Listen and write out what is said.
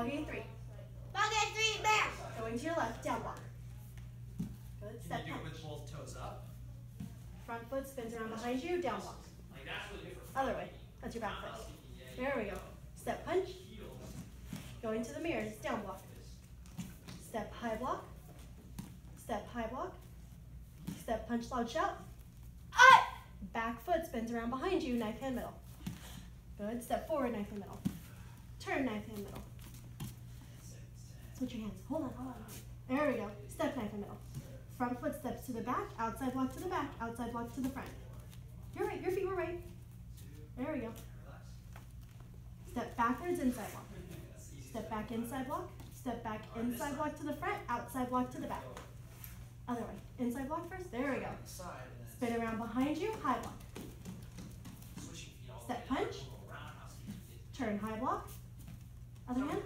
Bogey three. Bogey three, bear. Going to your left, down block. Good, step Can you do it punch. with both toes up? Front foot spins around behind you, down block. Like that's really good Other way, that's your back I'm not foot. thinking, There we go. Step punch, heels. going to the mirrors, down block. Step high block. Step high block. Step punch, loud shout. Up. Back foot spins around behind you, knife hand middle. Good. Step forward, knife hand middle. Turn knife hand middle. Switch your hands. Hold on, hold on. There we go. Step knife hand middle. Front foot steps to the back, outside block to the back, outside block to the front. You're right, your feet were right. There we go. Step backwards, inside block. Step back, inside block. Step back, inside block to the front, outside block to the back. Other way. Inside block first. There we go. Spin around behind you, high block. Step punch. Turn high block. Other hand.